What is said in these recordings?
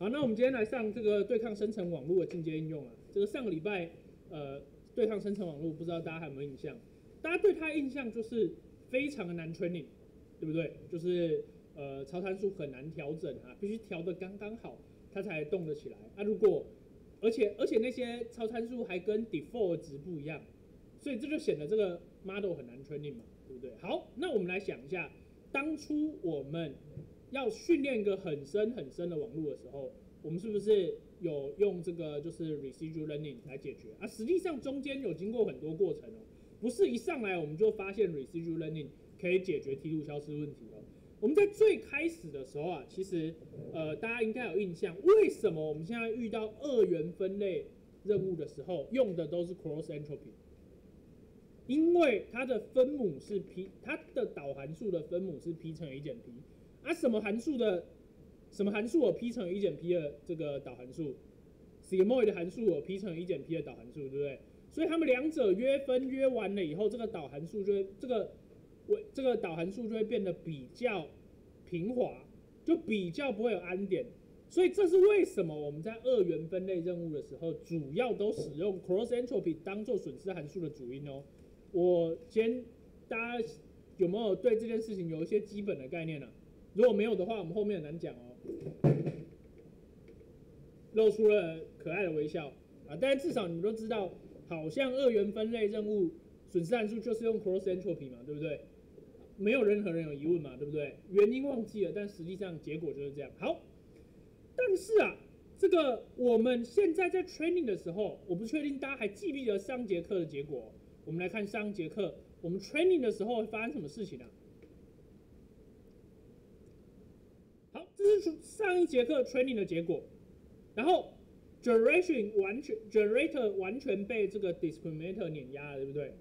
好，那我们今天来上这个对抗生成网络的进阶应用啊。这个上个礼拜，呃，对抗生成网络，不知道大家还有没有印象？大家对它印象就是非常的难 training，对不对？就是呃，超参数很难调整啊，必须调的刚刚好，它才动得起来。啊，如果而且而且那些超参数还跟 default 值不一样，所以这就显得这个 model 很难 training 嘛，对不对？好，那我们来想一下，当初我们要训练一个很深很深的网络的时候，我们是不是有用这个就是 residual learning 来解决啊？实际上中间有经过很多过程哦，不是一上来我们就发现 residual learning 可以解决梯度消失问题哦。我们在最开始的时候啊，其实呃大家应该有印象，为什么我们现在遇到二元分类任务的时候用的都是 cross entropy？因为它的分母是 p，它的导函数的分母是 p 乘以一减 p，啊什么函数的什么函数我 p 乘以一减 p 的这个导函数，sigmoid 的函数我 p 乘以一减 p 的导函数，对不对？所以他们两者约分约完了以后，这个导函数就会这个为这个导函数就会变得比较平滑，就比较不会有安点。所以这是为什么我们在二元分类任务的时候，主要都使用 cross entropy 当做损失函数的主因哦。我先大家有没有对这件事情有一些基本的概念呢？如果没有的话，我们后面很难讲哦。露出了可爱的微笑啊！但至少你们都知道，好像二元分类任务损失函数就是用 cross entropy 嘛，对不对？没有任何人有疑问嘛，对不对？原因忘记了，但实际上结果就是这样。好，但是啊，这个我们现在在 training 的时候，我不确定大家还记不记得上节课的结果。我们来看上节课，我们 training 的时候会发生什么事情啊？好，这是上一节课 training 的结果。然后 generation 完全 generator 完全被这个 discriminator 碾压了，对不对？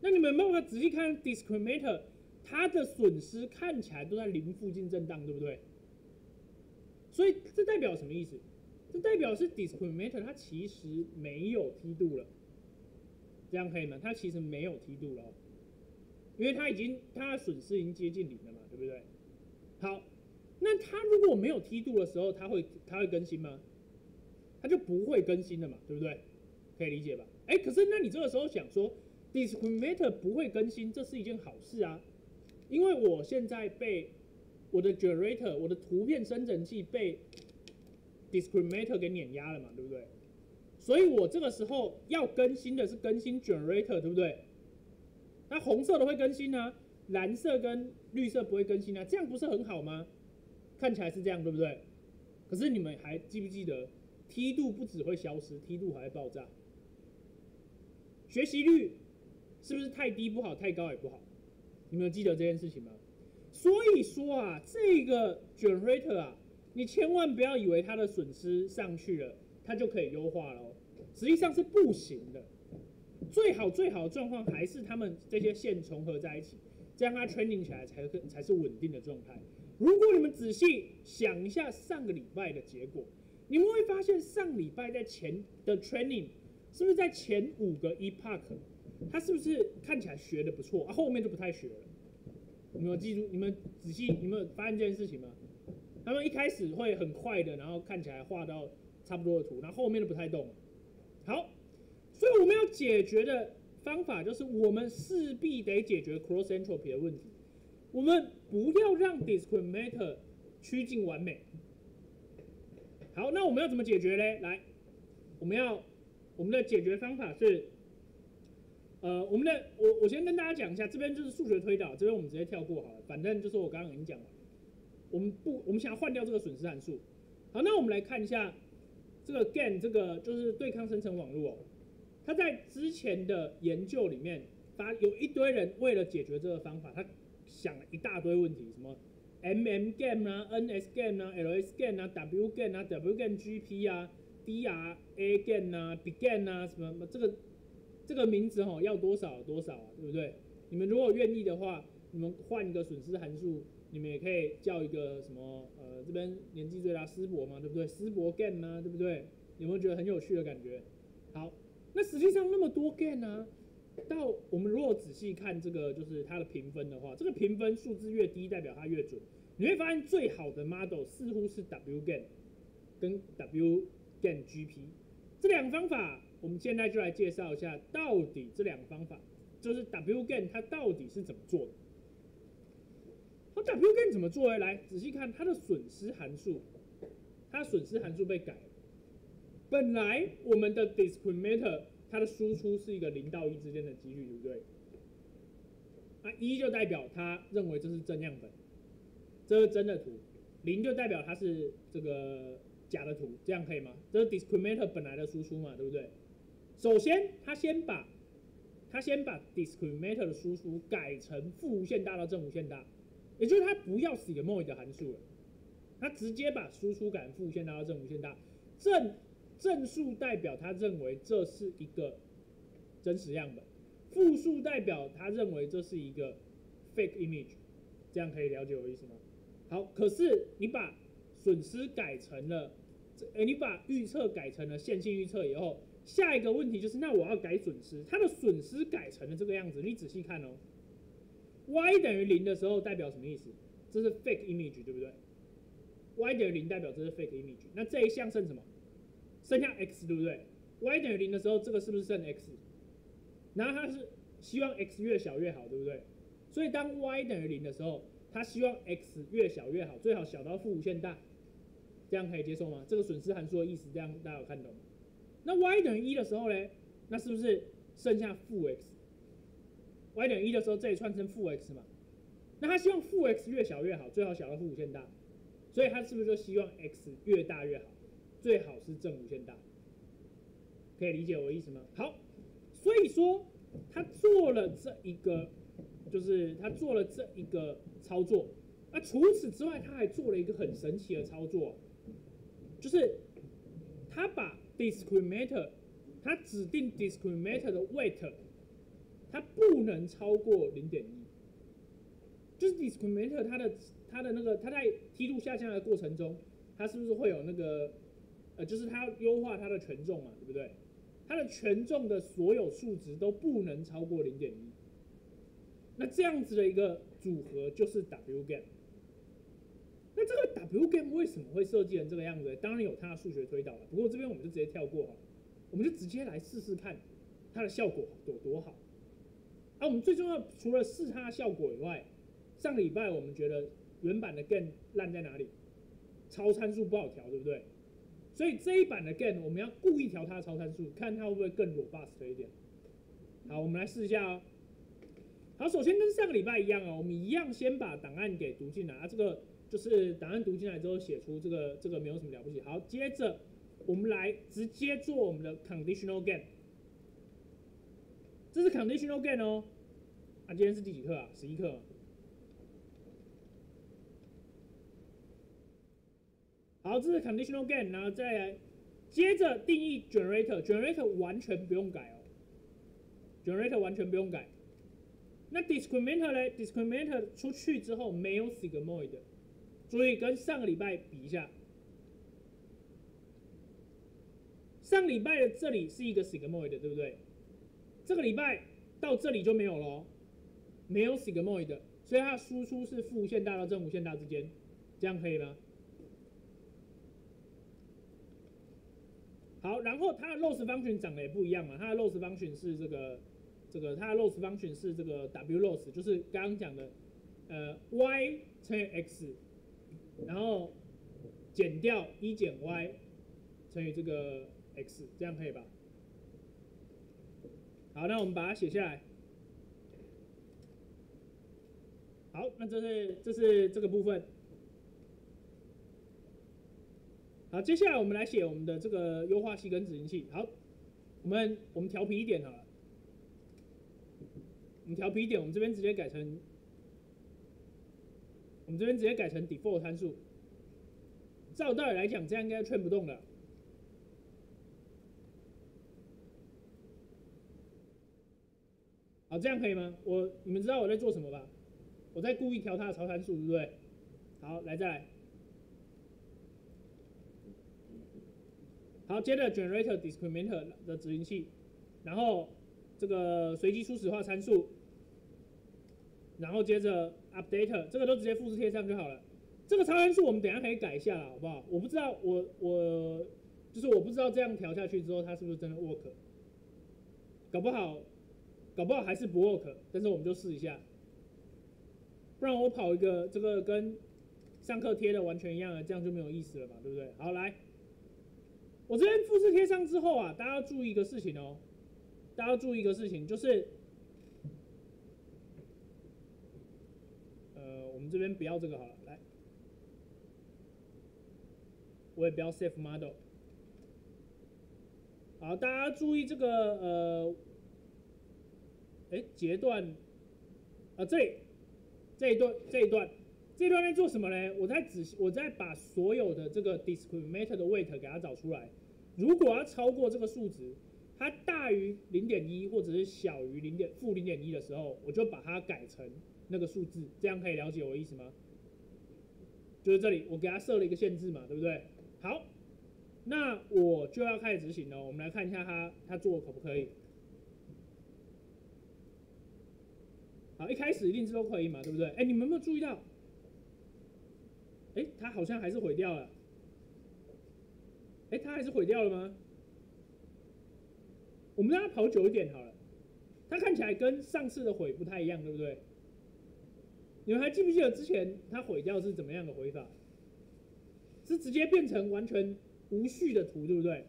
那你们有办法仔细看 discriminator，它的损失看起来都在零附近震荡，对不对？所以这代表什么意思？这代表是 discriminator 它其实没有梯度了，这样可以吗？它其实没有梯度了，因为它已经它的损失已经接近零了嘛，对不对？好。那它如果没有梯度的时候，它会它会更新吗？它就不会更新了嘛，对不对？可以理解吧？哎，可是那你这个时候想说，discriminator 不会更新，这是一件好事啊，因为我现在被我的 generator 我的图片生成器被 discriminator 给碾压了嘛，对不对？所以我这个时候要更新的是更新 generator，对不对？那红色的会更新呢，蓝色跟绿色不会更新啊，这样不是很好吗？看起来是这样，对不对？可是你们还记不记得，梯度不只会消失，梯度还会爆炸。学习率是不是太低不好，太高也不好？你们有记得这件事情吗？所以说啊，这个 generator 啊，你千万不要以为它的损失上去了，它就可以优化了。实际上是不行的。最好最好的状况还是他们这些线重合在一起，这样它 training 起来才才是稳定的状态。如果你们仔细想一下上个礼拜的结果，你们会发现上礼拜在前的 training 是不是在前五个 epoch，它是不是看起来学的不错啊？后面就不太学了。你们记住？你们仔细，你们有发现这件事情吗？他们一开始会很快的，然后看起来画到差不多的图，然后后面都不太动。好，所以我们要解决的方法就是，我们势必得解决 cross entropy 的问题。我们不要让 discriminator 趋近完美。好，那我们要怎么解决呢？来，我们要我们的解决方法是，呃，我们的我我先跟大家讲一下，这边就是数学推导，这边我们直接跳过好了，反正就是我刚刚已经讲了。我们不，我们想要换掉这个损失函数。好，那我们来看一下这个 GAN 这个就是对抗生成网络哦，它在之前的研究里面发有一堆人为了解决这个方法，他想了一大堆问题，什么 M M game 啊，N S game 啊，L S game 啊，W game 啊，W game G P 啊，D R A game 啊，B GAN 啊，什么什么这个这个名字哈要多少多少啊，对不对？你们如果愿意的话，你们换一个损失函数，你们也可以叫一个什么呃这边年纪最大师伯嘛，对不对？师伯 game 啊，对不对？有没有觉得很有趣的感觉？好，那实际上那么多 game 啊。到我们如果仔细看这个，就是它的评分的话，这个评分数字越低，代表它越准。你会发现最好的 model 似乎是 W GAN，跟 WGAN-GP 这两个方法，我们现在就来介绍一下，到底这两个方法就是 WGAN 它到底是怎么做的。好，WGAN 怎么做呢？来仔细看它的损失函数，它损失函数被改了。本来我们的 discriminator 它的输出是一个零到一之间的几率，对不对？那一就代表他认为这是真样本，这是真的图；零就代表它是这个假的图，这样可以吗？这是 discriminator 本来的输出嘛，对不对？首先，他先把他先把 discriminator 的输出改成负无限大到正无限大，也就是他不要 sigmoid 的函数了，他直接把输出改成负无限大到正无限大，正正数代表他认为这是一个真实样本，负数代表他认为这是一个 fake image，这样可以了解我意思吗？好，可是你把损失改成了，哎，你把预测改成了线性预测以后，下一个问题就是，那我要改损失，它的损失改成了这个样子，你仔细看哦，y 等于零的时候代表什么意思？这是 fake image，对不对？y 等于零代表这是 fake image，那这一项剩什么？剩下 x 对不对？y 等于零的时候，这个是不是剩 x？然后它是希望 x 越小越好，对不对？所以当 y 等于零的时候，它希望 x 越小越好，最好小到负无限大，这样可以接受吗？这个损失函数的意思，这样大家有看懂？那 y 等于一的时候呢？那是不是剩下负 x？y 等于一的时候，这里串成负 x 嘛？那他希望负 x 越小越好，最好小到负无限大，所以他是不是就希望 x 越大越好？最好是正无限大，可以理解我意思吗？好，所以说他做了这一个，就是他做了这一个操作。那除此之外，他还做了一个很神奇的操作，就是他把 discriminator，他指定 discriminator 的 weight，它不能超过零点一，就是 discriminator 它的它的那个它在梯度下降的过程中，它是不是会有那个？呃，就是它优化它的权重嘛，对不对？它的权重的所有数值都不能超过零点一。那这样子的一个组合就是 W game。那这个 W game 为什么会设计成这个样子？当然有它的数学推导了。不过这边我们就直接跳过哈，我们就直接来试试看它的效果有多好。啊，我们最重要除了试它的效果以外，上个礼拜我们觉得原版的 game 烂在哪里？超参数不好调，对不对？所以这一版的 gain 我们要故意调它的超参数，看它会不会更 robust 一点。好，我们来试一下哦。好，首先跟上个礼拜一样哦，我们一样先把档案给读进来啊。这个就是档案读进来之后写出这个，这个没有什么了不起。好，接着我们来直接做我们的 conditional gain。这是 conditional gain 哦。啊，今天是第几课啊？十一课。好，这是 conditional gain，然后再来接着定义 generator，generator 完全不用改哦，generator 完全不用改。那 discriminator 呢？discriminator 出去之后没有 sigmoid，注意跟上个礼拜比一下，上礼拜的这里是一个 sigmoid，对不对？这个礼拜到这里就没有了，没有 sigmoid，所以它输出是负无限大到正无限大之间，这样可以吗？好，然后它的 loss function 长得也不一样嘛，它的 loss function 是这个，这个它的 loss function 是这个 w loss，就是刚刚讲的，呃，y 乘以 x，然后减掉一减 y 乘以这个 x，这样可以吧？好，那我们把它写下来。好，那这是这是这个部分。好，接下来我们来写我们的这个优化器跟执行器。好，我们我们调皮一点好了，我们调皮一点，我们这边直接改成，我们这边直接改成 default 参数。照道理来讲，这样应该劝不动了。好，这样可以吗？我你们知道我在做什么吧？我在故意调它的超参数，对不对？好，来再来。好，接着 generator discriminator 的执行器，然后这个随机初始化参数，然后接着 update，这个都直接复制贴上就好了。这个超参数我们等下可以改一下啦，好不好？我不知道，我我就是我不知道这样调下去之后，它是不是真的 work？搞不好，搞不好还是不 work，但是我们就试一下，不然我跑一个这个跟上课贴的完全一样的，这样就没有意思了嘛，对不对？好，来，我这边复制贴上之后啊，大家要注意一个事情哦，大家要注意一个事情，就是，呃，我们这边不要这个好了，来，我也不要 save model。好，大家注意这个呃，哎，截断，啊，这里这一段这一段这段在做什么呢？我在仔细，我在把所有的这个 discriminator 的 weight 给它找出来。如果它超过这个数值，它大于零点一或者是小于零点负零点一的时候，我就把它改成那个数字，这样可以了解我的意思吗？就是这里我给它设了一个限制嘛，对不对？好。那我就要开始执行了。我们来看一下它它做可不可以？好，一开始一定是都可以嘛，对不对？哎，你们有没有注意到？哎，它好像还是毁掉了。哎，它还是毁掉了吗？我们让它跑久一点好了。它看起来跟上次的毁不太一样，对不对？你们还记不记得之前它毁掉是怎么样的毁法？是直接变成完全。无序的图，对不对？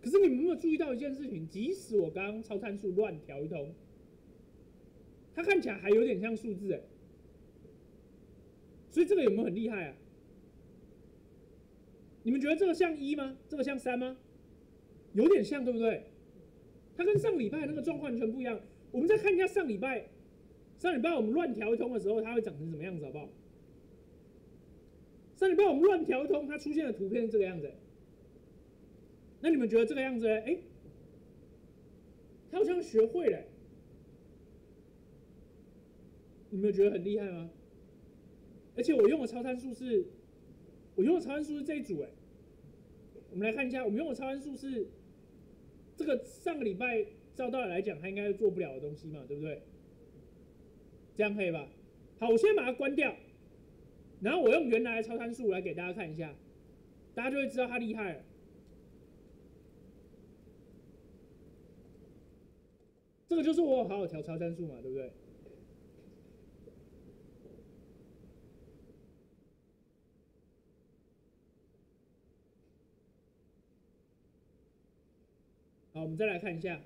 可是你们有没有注意到一件事情？即使我刚刚超参数乱调一通，它看起来还有点像数字哎。所以这个有没有很厉害啊？你们觉得这个像一吗？这个像三吗？有点像，对不对？它跟上礼拜那个状况完全不一样。我们再看一下上礼拜，上礼拜我们乱调一通的时候，它会长成什么样子，好不好？上礼拜我们乱调一通，它出现的图片是这个样子。那你们觉得这个样子呢？哎，它好像学会了，你们觉得很厉害吗？而且我用的超参数是，我用的超参数是这一组哎。我们来看一下，我们用的超参数是这个上个礼拜照道理来讲，它应该是做不了的东西嘛，对不对？这样可以吧？好，我先把它关掉，然后我用原来的超参数来给大家看一下，大家就会知道它厉害了。这个就是我好好调超参数嘛，对不对？好，我们再来看一下，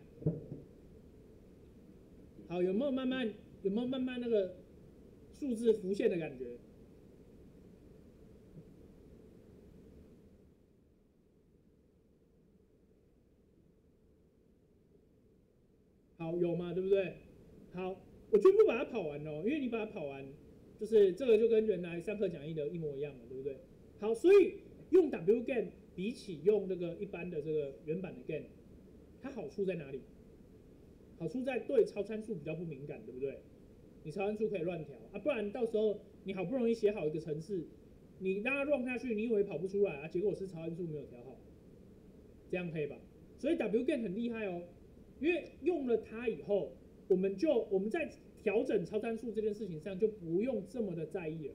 好，有没有慢慢有没有慢慢那个数字浮现的感觉？好，有吗，对不对？好，我全部把它跑完哦，因为你把它跑完，就是这个就跟原来上课讲义的一模一样嘛，对不对？好，所以用 wgen 比起用那个一般的这个原版的 gen，它好处在哪里？好处在对超参数比较不敏感，对不对？你超参数可以乱调啊，不然到时候你好不容易写好一个程式，你让它 run 下去，你以为跑不出来啊，结果是超参数没有调好，这样可以吧？所以 wgen 很厉害哦。因为用了它以后，我们就我们在调整超参数这件事情上就不用这么的在意了。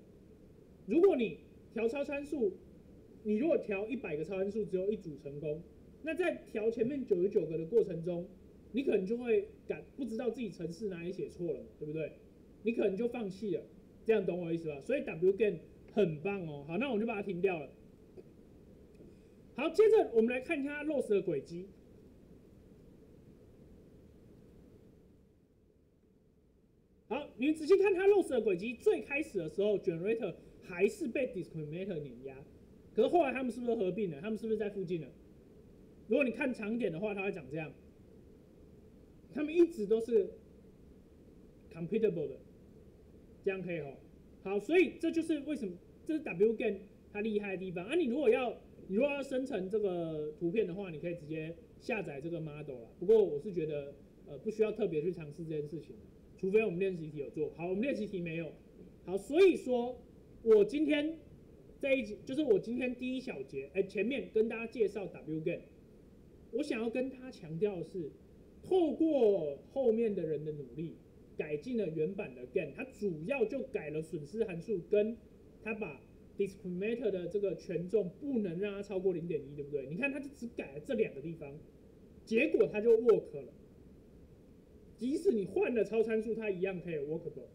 如果你调超参数，你如果调一百个超参数只有一组成功，那在调前面九十九个的过程中，你可能就会感不知道自己程式哪里写错了，对不对？你可能就放弃了，这样懂我意思吧？所以 wgen 很棒哦。好，那我们就把它停掉了。好，接着我们来看一下 loss 的轨迹。好，你仔细看它 loss 的轨迹，最开始的时候，generator 还是被 discriminator 碾压，可是后来他们是不是合并了？他们是不是在附近了？如果你看长点的话，它会长这样。他们一直都是 compatible 的，这样可以吼。好，所以这就是为什么这是 wgen 它厉害的地方啊。你如果要你如果要生成这个图片的话，你可以直接下载这个 model 了。不过我是觉得呃不需要特别去尝试这件事情。除非我们练习题有做好，我们练习题没有。好，所以说我今天这一节就是我今天第一小节，哎，前面跟大家介绍 wgen，我想要跟他强调的是，透过后面的人的努力，改进了原版的 gen，它主要就改了损失函数，跟他把 discriminator 的这个权重不能让它超过零点一，对不对？你看它就只改了这两个地方，结果它就 work 了。即使你换了超参数，它一样可以 workable。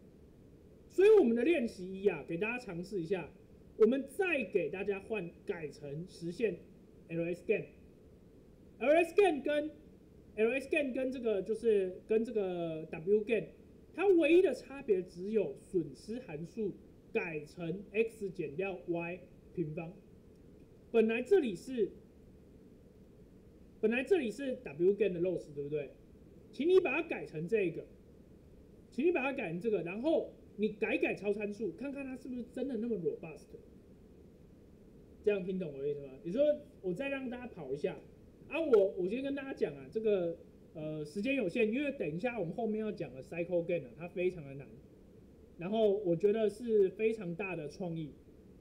所以我们的练习一啊，给大家尝试一下，我们再给大家换改成实现 LSGAN LSGAN 跟 LSGAN 跟这个就是跟这个 WGAN，它唯一的差别只有损失函数改成 x 减掉 y 平方。本来这里是本来这里是 WGAN 的 loss，对不对？请你把它改成这个，请你把它改成这个，然后你改改超参数，看看它是不是真的那么 robust。这样听懂我的意思吗？你说我再让大家跑一下啊，我我先跟大家讲啊，这个呃时间有限，因为等一下我们后面要讲的 cycle gain 啊，它非常的难，然后我觉得是非常大的创意，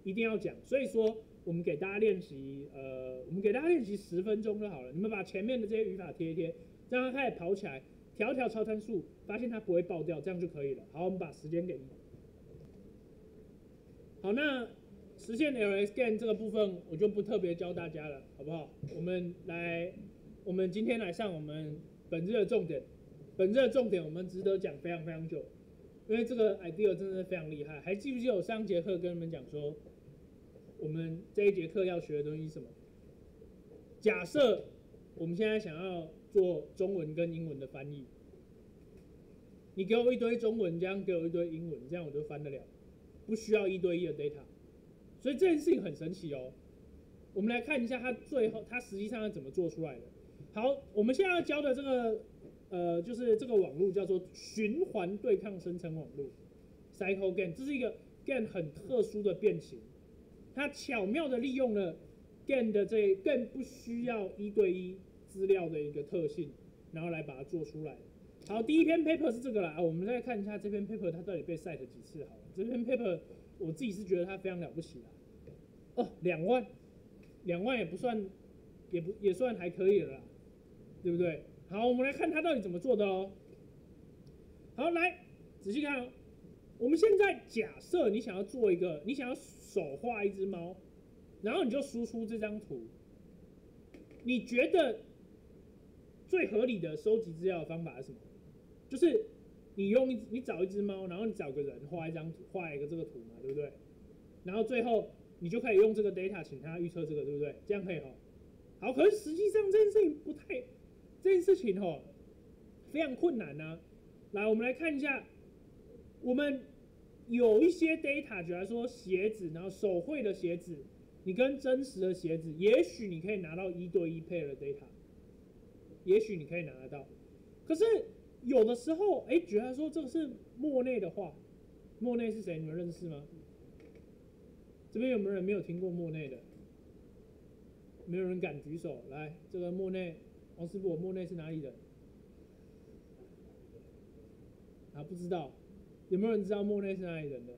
一定要讲。所以说我们给大家练习，呃，我们给大家练习十分钟就好了，你们把前面的这些语法贴一贴。让它开始跑起来，调一调超参数，发现它不会爆掉，这样就可以了。好，我们把时间给你。好，那实现 LSGAN 这个部分我就不特别教大家了，好不好？我们来，我们今天来上我们本日的重点。本日的重点我们值得讲非常非常久，因为这个 idea 真的是非常厉害。还记不记得我上节课跟你们讲说，我们这一节课要学的东西是什么？假设我们现在想要。做中文跟英文的翻译，你给我一堆中文，这样给我一堆英文，这样我就翻得了，不需要一对一的 data。所以这件事情很神奇哦。我们来看一下它最后它实际上是怎么做出来的。好，我们现在要教的这个呃，就是这个网络叫做循环对抗生成网络 （cycle GAN），这是一个 GAN 很特殊的变形，它巧妙的利用了 GAN 的这更不需要一对一。资料的一个特性，然后来把它做出来。好，第一篇 paper 是这个啦，我们再看一下这篇 paper 它到底被 cite 几次好了。这篇 paper 我自己是觉得它非常了不起啦。哦，两万，两万也不算，也不也算还可以了，对不对？好，我们来看它到底怎么做的哦。好，来仔细看哦。我们现在假设你想要做一个，你想要手画一只猫，然后你就输出这张图，你觉得？最合理的收集资料的方法是什么？就是你用一你找一只猫，然后你找个人画一张图，画一个这个图嘛，对不对？然后最后你就可以用这个 data 请他预测这个，对不对？这样可以哈。好，可是实际上这件事情不太，这件事情哈非常困难呢。来，我们来看一下，我们有一些 data，比如说鞋子，然后手绘的鞋子，你跟真实的鞋子，也许你可以拿到一对一配的 data。也许你可以拿得到，可是有的时候，哎，举例说这个是莫内的画，莫内是谁？你们认识吗？这边有没有人没有听过莫内的？没有人敢举手。来，这个莫内，王师傅，莫内是哪里人？啊，不知道，有没有人知道莫内是哪里人的？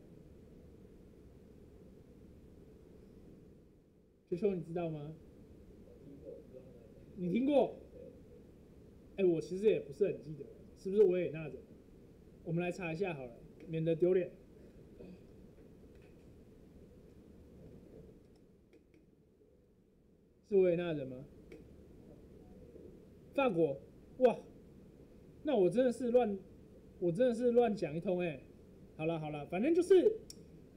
学秋，你知道吗？你听过？哎，我其实也不是很记得，是不是维也纳人？我们来查一下好了，免得丢脸。是维也纳人吗？法国？哇，那我真的是乱，我真的是乱讲一通哎。好了好了，反正就是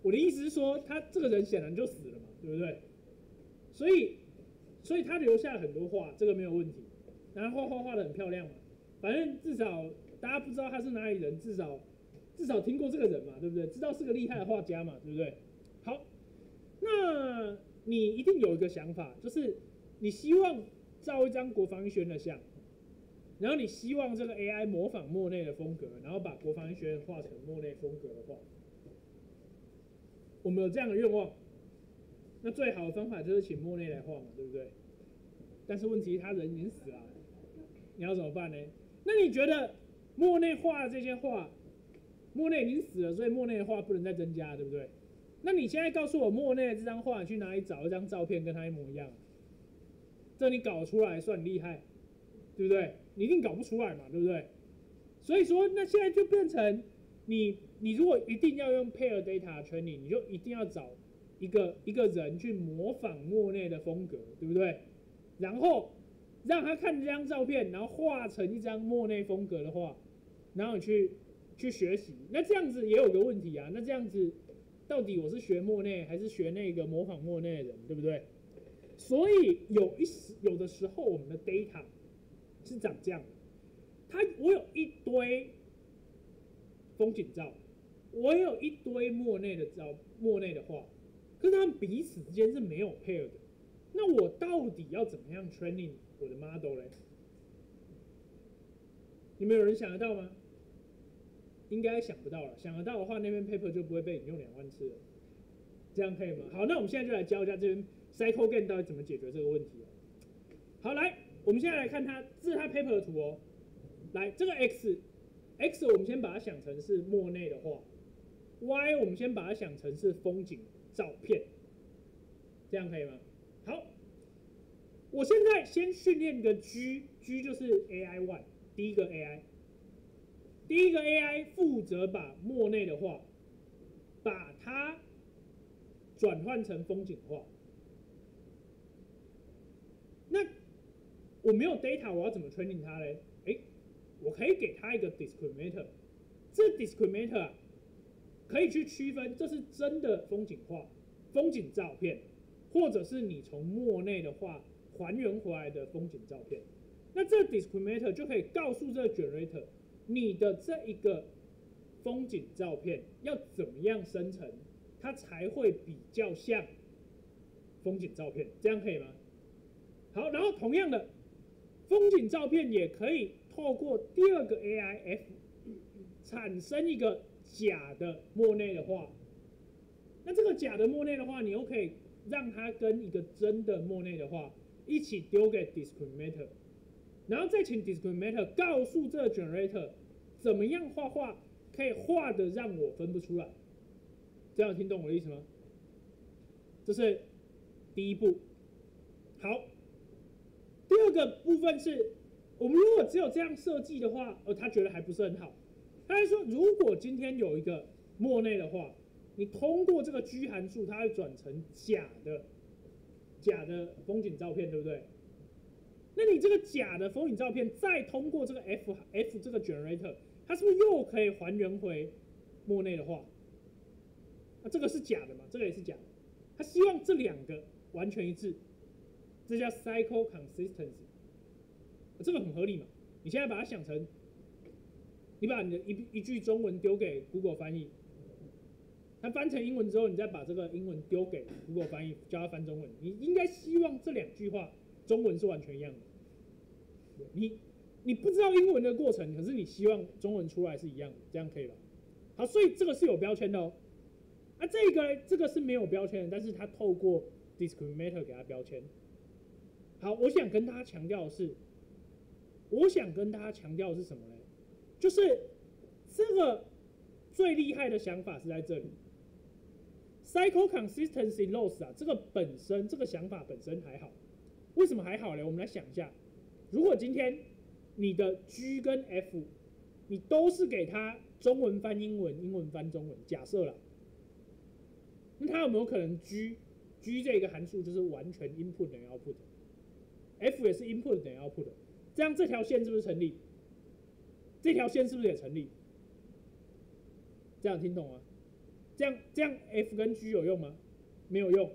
我的意思是说，他这个人显然就死了嘛，对不对？所以，所以他留下了很多画，这个没有问题。然后画画画的很漂亮嘛，反正至少大家不知道他是哪里人，至少至少听过这个人嘛，对不对？知道是个厉害的画家嘛，对不对？好，那你一定有一个想法，就是你希望照一张国防医学院的像，然后你希望这个 AI 模仿莫内的风格，然后把国防医学院画成莫内风格的画。我们有这样的愿望，那最好的方法就是请莫内来画嘛，对不对？但是问题他人已经死了。你要怎么办呢？那你觉得莫内画的这些画，莫内已经死了，所以莫内的画不能再增加，对不对？那你现在告诉我，莫内这张画去哪里找一张照片跟他一模一样？这你搞出来算厉害，对不对？你一定搞不出来嘛，对不对？所以说，那现在就变成你，你如果一定要用 pair data training，你就一定要找一个一个人去模仿莫内的风格，对不对？然后让他看这张照片，然后画成一张莫内风格的画，然后你去去学习。那这样子也有个问题啊，那这样子到底我是学莫内还是学那个模仿莫内的人，对不对？所以有一时有的时候我们的 data 是长这样的，它我有一堆风景照，我有一堆莫内的照，莫内的画，可是他们彼此之间是没有 pair 的。那我到底要怎么样 training 我的 model 嘞？你们有人想得到吗？应该想不到了。想得到的话，那篇 paper 就不会被引用两万次了。这样可以吗？好，那我们现在就来教一下这边 cycle gain 到底怎么解决这个问题好，来，我们现在来看它，这是它 paper 的图哦。来，这个 x，x 我们先把它想成是莫内的画，y 我们先把它想成是风景照片，这样可以吗？好，我现在先训练个 G，G 就是 AI one，第一个 AI，第一个 AI 负责把莫内的画，把它转换成风景画。那我没有 data，我要怎么 training 它嘞？哎，我可以给它一个 discriminator，这 discriminator 可以去区分这是真的风景画、风景照片。或者是你从墨内的画还原回来的风景照片，那这 discriminator 就可以告诉这个 generator，你的这一个风景照片要怎么样生成，它才会比较像风景照片，这样可以吗？好，然后同样的风景照片也可以透过第二个 AI F 产生一个假的莫内的话，那这个假的莫内的话，你又可以。让它跟一个真的莫内的话一起丢给 discriminator，然后再请 discriminator 告诉这个 generator 怎么样画画可以画的让我分不出来，这样听懂我的意思吗？这是第一步。好，第二个部分是我们如果只有这样设计的话，哦，他觉得还不是很好。他说，如果今天有一个莫内的画。你通过这个 G 函数，它会转成假的假的风景照片，对不对？那你这个假的风景照片，再通过这个 F F 这个 generator，它是不是又可以还原回莫内的画？那这个是假的嘛？这个也是假的。他希望这两个完全一致，这叫 cycle consistency。这个很合理嘛？你现在把它想成，你把你的一一句中文丢给 Google 翻译。它翻成英文之后，你再把这个英文丢给 Google 翻译，叫它翻中文。你应该希望这两句话中文是完全一样的。你你不知道英文的过程，可是你希望中文出来是一样的，这样可以吧？好，所以这个是有标签的哦。那这个这个是没有标签的，但是它透过 discriminator 给它标签。好，我想跟大家强调的是，我想跟大家强调的是什么呢？就是这个最厉害的想法是在这里。Cycle consistency loss 啊，这个本身这个想法本身还好，为什么还好呢？我们来想一下，如果今天你的 G 跟 F，你都是给它中文翻英文，英文翻中文，假设了，那它有没有可能 G G 这个函数就是完全 input 等于 output，F 也是 input 等于 output，这样这条线是不是成立？这条线是不是也成立？这样听懂吗？这样这样，f 跟 g 有用吗？没有用。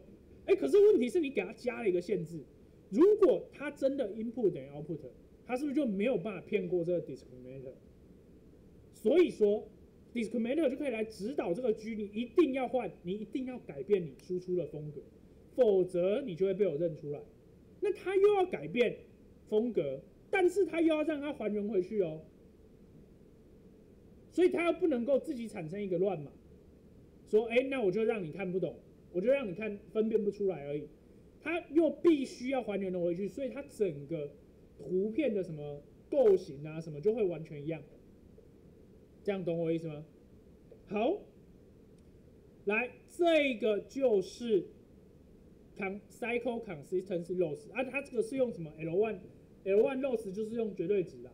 哎，可是问题是你给它加了一个限制，如果它真的 input 等于 output，它是不是就没有办法骗过这个 discriminator？所以说，discriminator 就可以来指导这个 g，你一定要换，你一定要改变你输出的风格，否则你就会被我认出来。那他又要改变风格，但是他又要让它还原回去哦，所以他又不能够自己产生一个乱码。说，哎，那我就让你看不懂，我就让你看分辨不出来而已。它又必须要还原的回去，所以它整个图片的什么构型啊，什么就会完全一样。这样懂我意思吗？好，来，这个就是 con cycle consistency loss 啊，它这个是用什么 L one L one loss 就是用绝对值啊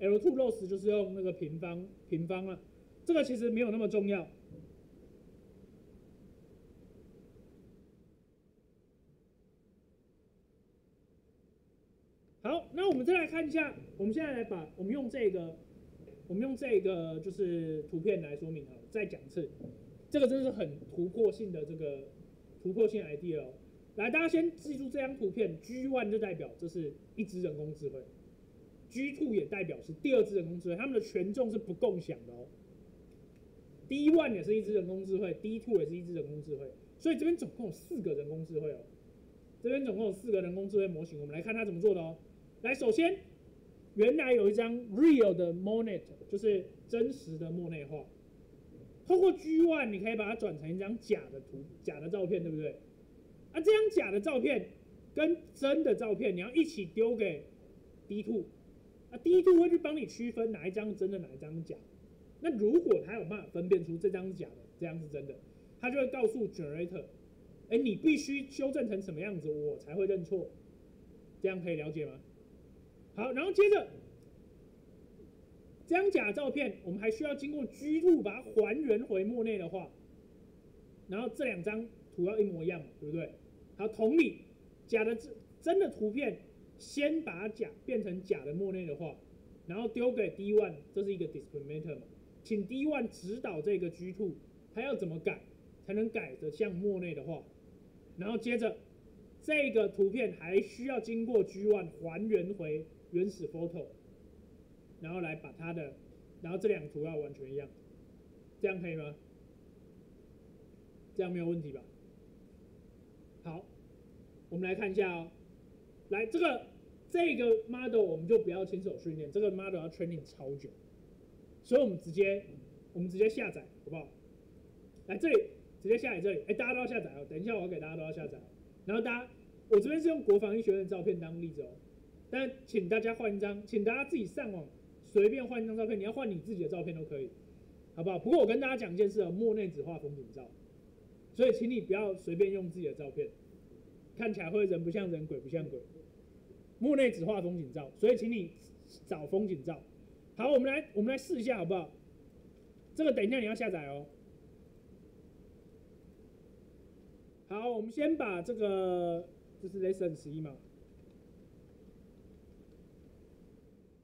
，L two loss 就是用那个平方平方啊，这个其实没有那么重要。好，那我们再来看一下，我们现在来把我们用这个，我们用这个就是图片来说明好了，再讲一次，这个真是很突破性的这个突破性 idea 哦。来，大家先记住这张图片，G one 就代表这是一只人工智慧，G two 也代表是第二只人工智慧，它们的权重是不共享的哦。D one 也是一只人工智慧，D two 也是一只人工智慧，所以这边总共有四个人工智慧哦。这边总共有四个人工智慧模型，我们来看它怎么做的哦。来，首先，原来有一张 real 的 Monet，就是真实的莫内画。透过 G One，你可以把它转成一张假的图、假的照片，对不对？啊，这张假的照片跟真的照片，你要一起丢给 D Two，啊，D Two 会去帮你区分哪一张真的，哪一张是假。那如果他有办法分辨出这张是假的，这张是真的，他就会告诉 Generator，哎，你必须修正成什么样子，我才会认错。这样可以了解吗？好，然后接着这张假照片，我们还需要经过 G two 把它还原回莫内的画，然后这两张图要一模一样，对不对？好，同理，假的真真的图片，先把假变成假的莫内的画，然后丢给 D one，这是一个 discriminator 嘛，请 D one 指导这个 G two，它要怎么改才能改得像莫内的画，然后接着这个图片还需要经过 G one 还原回。原始 photo，然后来把它的，然后这两个图要完全一样，这样可以吗？这样没有问题吧？好，我们来看一下哦。来，这个这个 model 我们就不要亲手训练，这个 model 要 training 超久，所以我们直接我们直接下载好不好？来这里直接下载这里，哎，大家都要下载哦。等一下我要给大家都要下载，然后大家我这边是用国防医学院的照片当例子哦。但请大家换一张，请大家自己上网随便换一张照片，你要换你自己的照片都可以，好不好？不过我跟大家讲一件事啊，莫内只画风景照，所以请你不要随便用自己的照片，看起来会人不像人，鬼不像鬼。莫内只画风景照，所以请你找风景照。好，我们来我们来试一下好不好？这个等一下你要下载哦。好，我们先把这个这是 Lesson 十一嘛。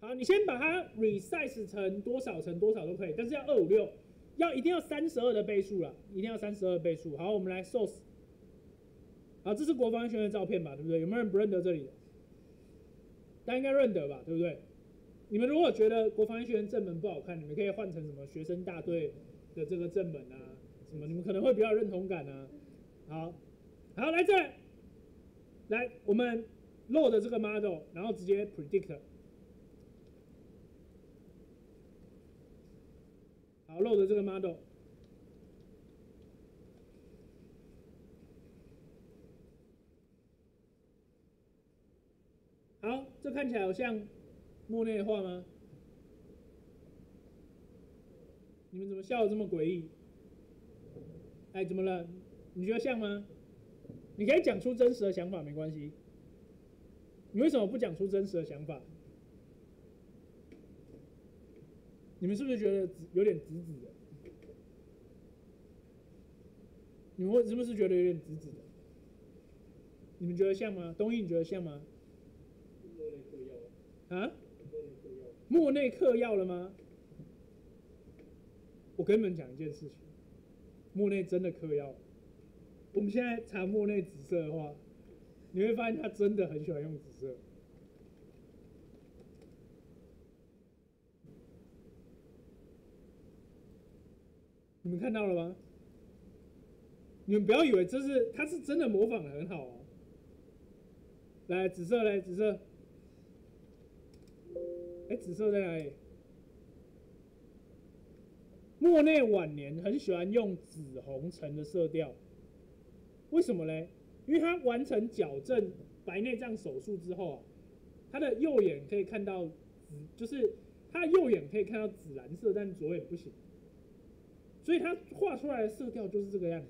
好，你先把它 resize 成多少乘多少都可以，但是要二五六，要一定要三十二的倍数了，一定要三十二倍数。好，我们来 source。好，这是国防安全的照片吧，对不对？有没有人不认得这里？大家应该认得吧，对不对？你们如果觉得国防安全正门不好看，你们可以换成什么学生大队的这个正门啊，什么你们可能会比较认同感啊。好，好，来这，来我们 load 这个 model，然后直接 predict。好漏的这个 model，好，这看起来好像莫内画吗？你们怎么笑的这么诡异？哎，怎么了？你觉得像吗？你可以讲出真实的想法，没关系。你为什么不讲出真实的想法？你们是不是觉得有点紫紫的？你们是不是觉得有点紫紫的？你们觉得像吗？东义，你觉得像吗？啊？莫内克要了吗？我跟你们讲一件事情，莫内真的嗑药。我们现在查莫内紫色的话，你会发现他真的很喜欢用紫色。你们看到了吗？你们不要以为这是他是真的模仿的很好哦。来，紫色来，紫色。哎，紫色在哪里？莫内晚年很喜欢用紫红橙的色调，为什么嘞？因为他完成矫正白内障手术之后啊，他的右眼可以看到紫，就是他的右眼可以看到紫蓝色，但左眼不行。所以他画出来的色调就是这个样子，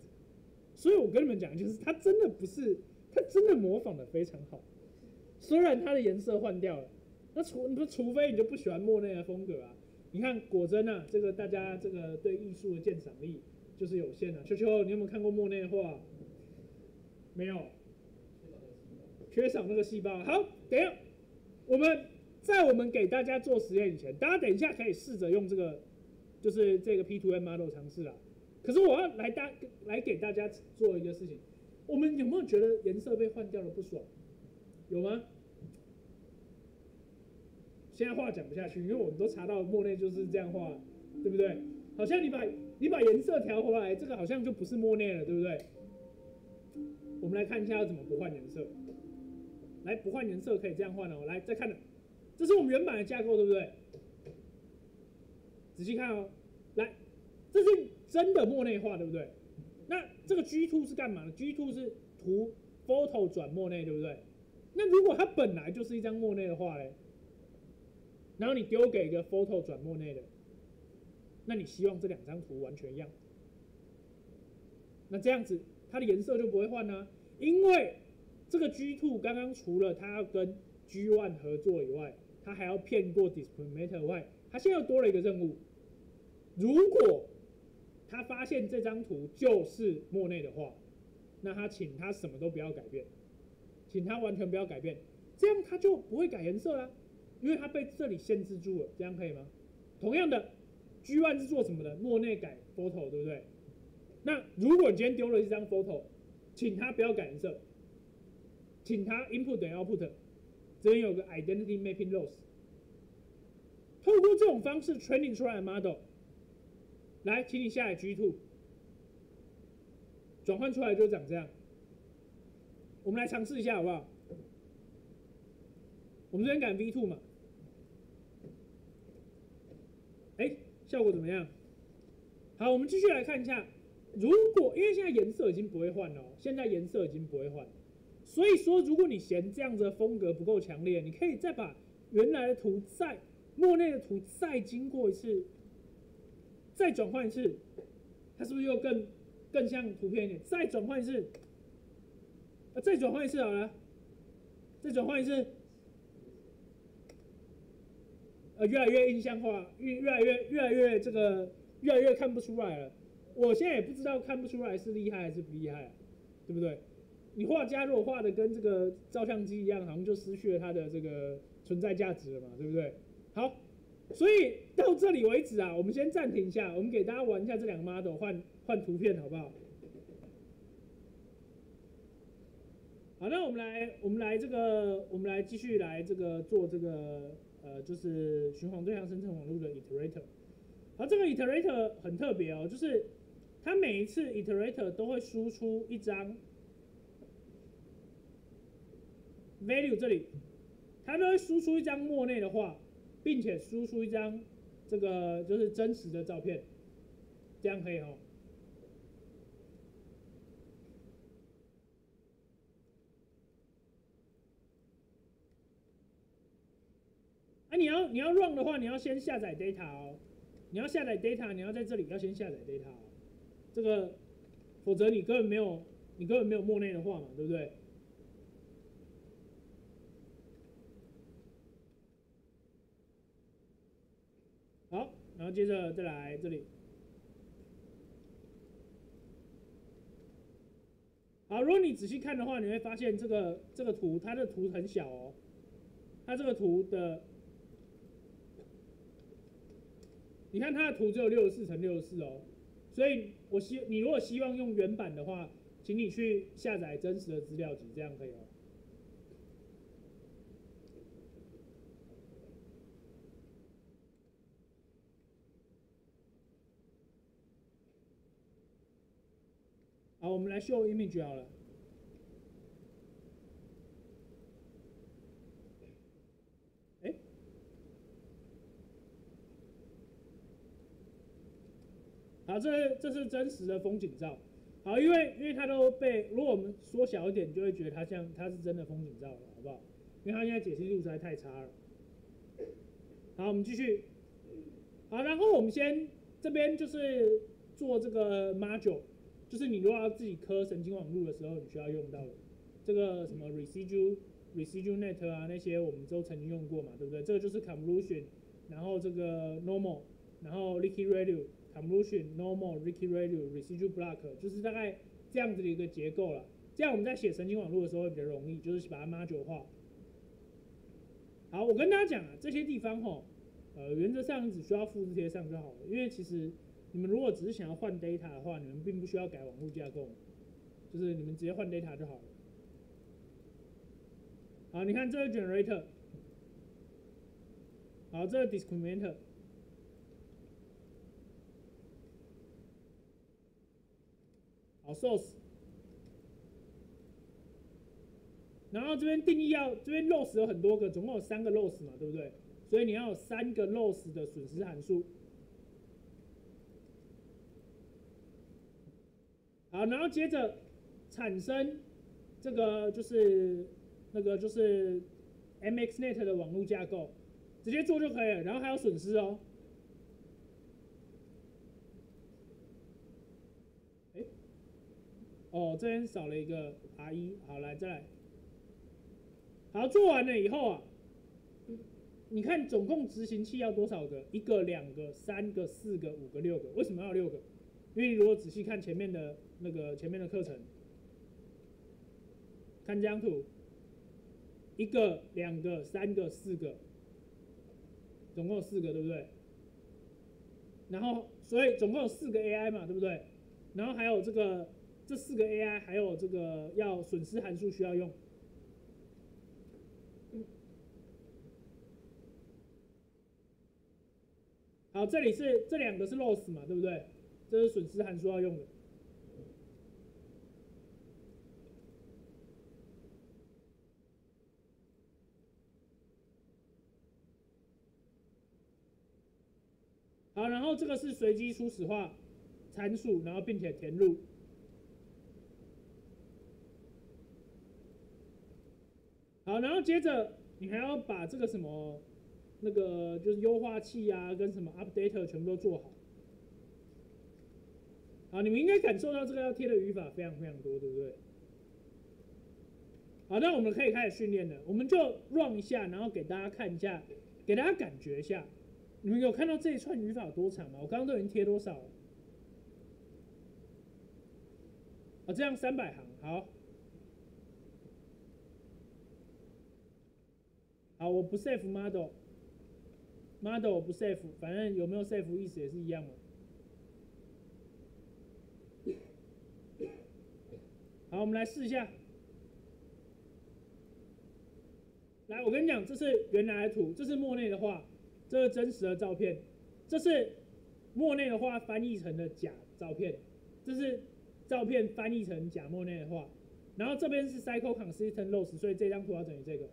所以我跟你们讲，就是他真的不是，他真的模仿的非常好。虽然他的颜色换掉了，那除你不除非你就不喜欢莫内的风格啊？你看果真啊，这个大家这个对艺术的鉴赏力就是有限的。秋秋，你有没有看过莫内画？没有，缺少那个细胞。好，等一下，我们在我们给大家做实验以前，大家等一下可以试着用这个，就是这个 P2M model 尝试啊。可是我要来大来给大家做一个事情，我们有没有觉得颜色被换掉了不爽？有吗？现在话讲不下去，因为我们都查到莫内就是这样画，对不对？好像你把你把颜色调回来，这个好像就不是莫内了，对不对？我们来看一下要怎么不换颜色。来，不换颜色可以这样换哦。来，再看，这是我们原版的架构，对不对？仔细看哦，来，这是真的莫内画，对不对？那这个 G two 是干嘛的？G two 是图 photo 转莫内，对不对？那如果它本来就是一张莫内的画嘞，然后你丢给一个 photo 转莫内的，那你希望这两张图完全一样？那这样子它的颜色就不会换呢？因为这个 G two 刚刚除了它要跟 G one 合作以外，它还要骗过 discriminator 外，它现在又多了一个任务。如果他发现这张图就是莫内的话，那他请他什么都不要改变，请他完全不要改变，这样他就不会改颜色啦，因为他被这里限制住了，这样可以吗？同样的，G one 是做什么的？莫内改 photo，对不对？那如果你今天丢了一张 photo，请他不要改颜色，请他 input 等于 output，这边有个 identity mapping loss，透过这种方式 training 出来的 model。来，请你下载 G two，转换出来就长这样。我们来尝试一下好不好？我们这边改 V two 嘛，哎，效果怎么样？好，我们继续来看一下。如果因为现在颜色已经不会换了，现在颜色已经不会换，所以说如果你嫌这样子的风格不够强烈，你可以再把原来的图再莫内的图再经过一次。再转换一次，它是不是又更更像图片一点？再转换一次，啊，再转换一次好了，再转换一次，呃，越来越印象化，越越来越越来越这个越来越看不出来了。我现在也不知道看不出来是厉害还是不厉害，对不对？你画家如果画的跟这个照相机一样，好像就失去了它的这个存在价值了嘛，对不对？好。所以到这里为止啊，我们先暂停一下，我们给大家玩一下这两个 model 换换图片，好不好？好，那我们来我们来这个我们来继续来这个做这个呃，就是循环对象生成网络的 iterator。好，这个 iterator 很特别哦，就是它每一次 iterator 都会输出一张 value，这里它都会输出一张默内的话。并且输出一张这个就是真实的照片，这样可以哦。啊，你要你要 run 的话，你要先下载 data 哦。你要下载 data，你要在这里要先下载 data，这个否则你根本没有你根本没有默内的话嘛，对不对？好，然后接着再来这里。好，如果你仔细看的话，你会发现这个这个图，它的图很小哦。它这个图的，你看它的图只有六十四乘六十四哦。所以我希你如果希望用原版的话，请你去下载真实的资料集，这样可以哦。好，我们来 show image 好了。好，这这是真实的风景照。好，因为因为它都被，如果我们缩小一点，就会觉得它像它是真的风景照了，好不好？因为它现在解析度实在太差了。好，我们继续。好，然后我们先这边就是做这个 module。就是你如果要自己磕神经网络的时候，你需要用到这个什么 residual residual net 啊，那些我们都曾经用过嘛，对不对？这个就是 convolution，然后这个 normal，然后 leaky radius，convolution normal leaky radius residual block，就是大概这样子的一个结构了。这样我们在写神经网络的时候会比较容易，就是把它 module 化。好，我跟大家讲啊，这些地方吼，呃，原则上只需要复制贴上就好了，因为其实你们如果只是想要换 data 的话，你们并不需要改网络架构，就是你们直接换 data 就好了。好，你看这个 generator，好，这个 discriminator，好 source，然后这边定义要这边 loss 有很多个，总共有三个 loss 嘛，对不对？所以你要有三个 loss 的损失函数。好，然后接着产生这个就是那个就是 MXNet 的网络架构，直接做就可以了。然后还有损失哦。哎，哦，这边少了一个 R 一，好，来再来。好，做完了以后啊，你看总共执行器要多少个？一个、两个、三个、四个、五个、六个。为什么要六个？因为如果仔细看前面的那个前面的课程，看这张图，一个、两个、三个、四个，总共有四个，对不对？然后，所以总共有四个 AI 嘛，对不对？然后还有这个这四个 AI，还有这个要损失函数需要用。好，这里是这两个是 loss 嘛，对不对？这是损失函数要用的。好，然后这个是随机初始化参数，然后并且填入。好，然后接着你还要把这个什么那个就是优化器啊，跟什么 update 全部都做好。好，你们应该感受到这个要贴的语法非常非常多，对不对？好，那我们可以开始训练了。我们就 run 一下，然后给大家看一下，给大家感觉一下。你们有看到这一串语法有多长吗？我刚刚都已经贴多少了？啊，这样三百行，好。好，我不 save model，model 不 save，反正有没有 save 意思也是一样嘛。好，我们来试一下。来，我跟你讲，这是原来的图，这是莫内的画，这是真实的照片，这是莫内的画翻译成的假照片，这是照片翻译成假莫内的画。然后这边是 cycle consistent loss，所以这张图要等于这个，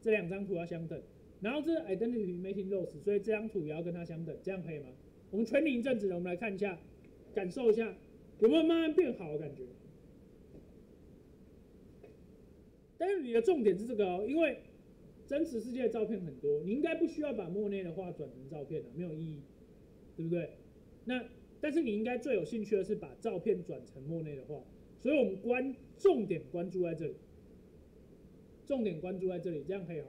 这两张图要相等。然后这是 identity mating loss，所以这张图也要跟它相等，这样可以吗？我们全领一阵子，我们来看一下，感受一下有没有慢慢变好的感觉。但是你的重点是这个哦，因为真实世界的照片很多，你应该不需要把莫内的画转成照片的，没有意义，对不对？那但是你应该最有兴趣的是把照片转成莫内的画，所以我们关重点关注在这里，重点关注在这里，这样可以哦。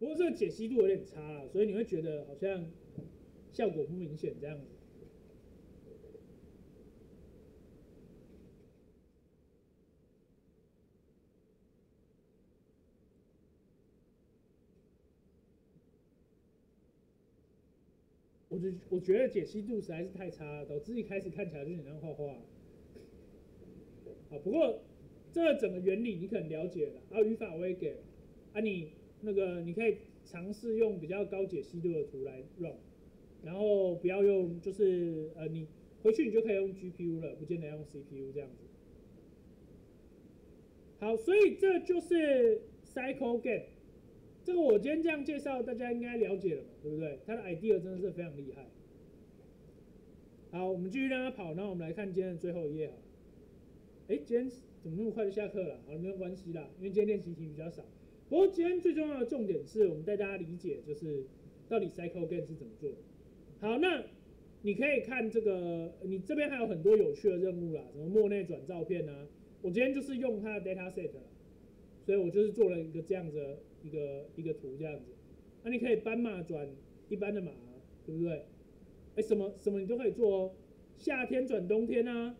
不过这个解析度有点差了，所以你会觉得好像效果不明显这样子。我我觉得解析度实在是太差了，导致一开始看起来就很像画画。啊，不过这整个原理你可能了解了，啊，语法我也给了，啊，你那个你可以尝试用比较高解析度的图来 run，然后不要用就是呃你回去你就可以用 GPU 了，不见得要用 CPU 这样子。好，所以这就是 Cycle game。这个我今天这样介绍，大家应该了解了嘛，对不对？它的 idea 真的是非常厉害。好，我们继续让它跑，然后我们来看今天的最后一页啊。哎，今天怎么那么快就下课了？好，没有关系啦，因为今天练习题比较少。不过今天最重要的重点是我们带大家理解，就是到底 CycleGAN 是怎么做。好，那你可以看这个，你这边还有很多有趣的任务啦，什么莫内转照片啊。我今天就是用它的 data set 所以我就是做了一个这样子。一个一个图这样子，那你可以斑马转一般的马，对不对？哎，什么什么你都可以做哦。夏天转冬天啊，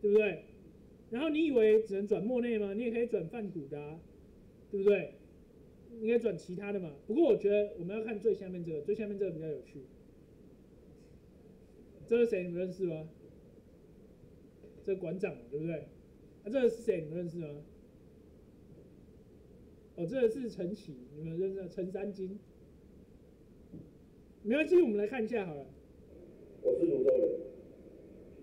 对不对？然后你以为只能转莫内吗？你也可以转范古的、啊，对不对？你可以转其他的嘛。不过我觉得我们要看最下面这个，最下面这个比较有趣。这是谁？你们认识吗？这个馆长，对不对？啊，这个是谁？你们认识吗？哦，这个是陈启，你们认识陈三金？没关系，我们来看一下好了。我是泸州人，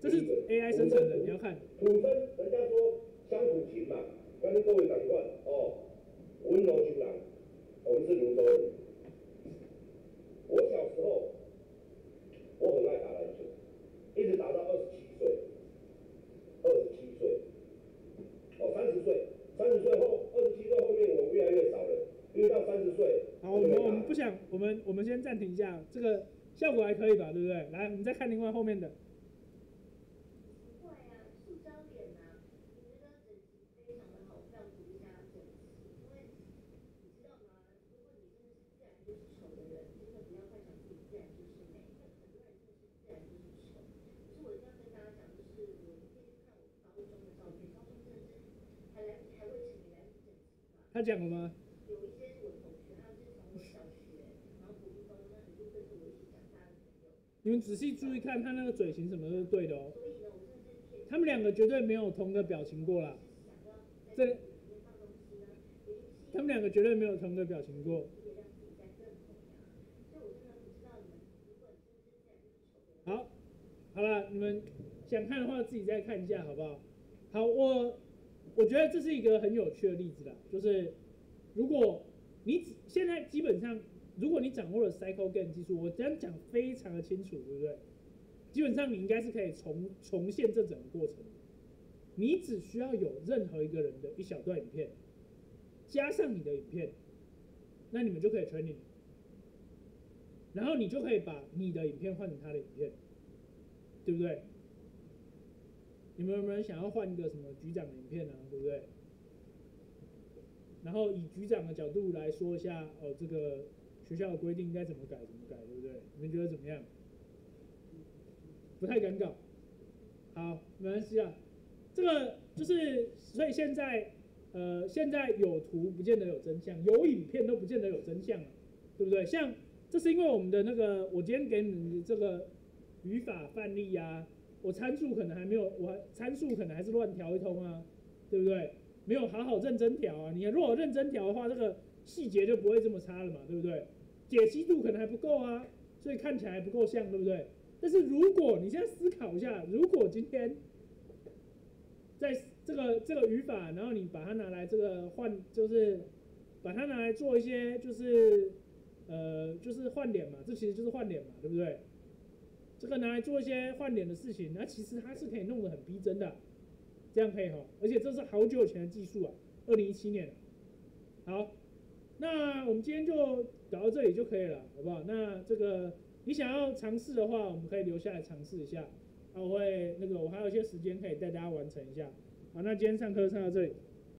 这是 AI 生成的，你要看。土生人家说乡土情嘛，跟各位长官哦，温柔情郎，我们是泸州人。我小时候我很爱打篮球，一直打到二十七岁，二十七岁，哦三十岁，三十岁后二十七岁后面我越来越少了，因为到三十岁好，我们我们不想，我们我们先暂停一下，这个效果还可以吧，对不对？来，我们再看另外后面的。他讲了吗？有一些是我同学，他们是从我小学，然后国中、高中那一路跟着我一起长大的朋友，你们仔细注意看，他那个嘴型什么都是对的哦。他们两个绝对没有同个表情过啦，这，他们两个绝对没有同个表情过。好，好了，你们想看的话自己再看一下，好不好？好，我我觉得这是一个很有趣的例子啦，就是如果你现在基本上，如果你掌握了 Cycle Gain 技术，我这样讲非常的清楚，对不对？基本上你应该是可以重重现这整个过程。你只需要有任何一个人的一小段影片，加上你的影片，那你们就可以 training，然后你就可以把你的影片换成他的影片。对不对？你们有没有想要换一个什么局长的影片啊？对不对？然后以局长的角度来说一下，哦，这个学校的规定应该怎么改，怎么改，对不对？你们觉得怎么样？不太敢搞。好，没关系啊。这个就是，所以现在，呃，现在有图不见得有真相，有影片都不见得有真相啊，对不对？像这是因为我们的那个，我今天给你们的这个语法范例呀、我参数可能还没有，我参数可能还是乱调一通啊，对不对？没有好好认真调啊。你看如果认真调的话，这个细节就不会这么差了嘛，对不对？解析度可能还不够啊，所以看起来还不够像，对不对？但是如果你现在思考一下，如果今天在这个这个语法，然后你把它拿来这个换，就是把它拿来做一些就是呃就是换脸嘛，这其实就是换脸嘛，对不对？这个拿来做一些换脸的事情，那其实它是可以弄得很逼真的，这样可以哈。而且这是好久以前的技术啊，二零一七年。好，那我们今天就搞到这里就可以了，好不好？那这个你想要尝试的话，我们可以留下来尝试一下。啊，我会那个我还有一些时间可以带大家完成一下。好，那今天上课上到这里。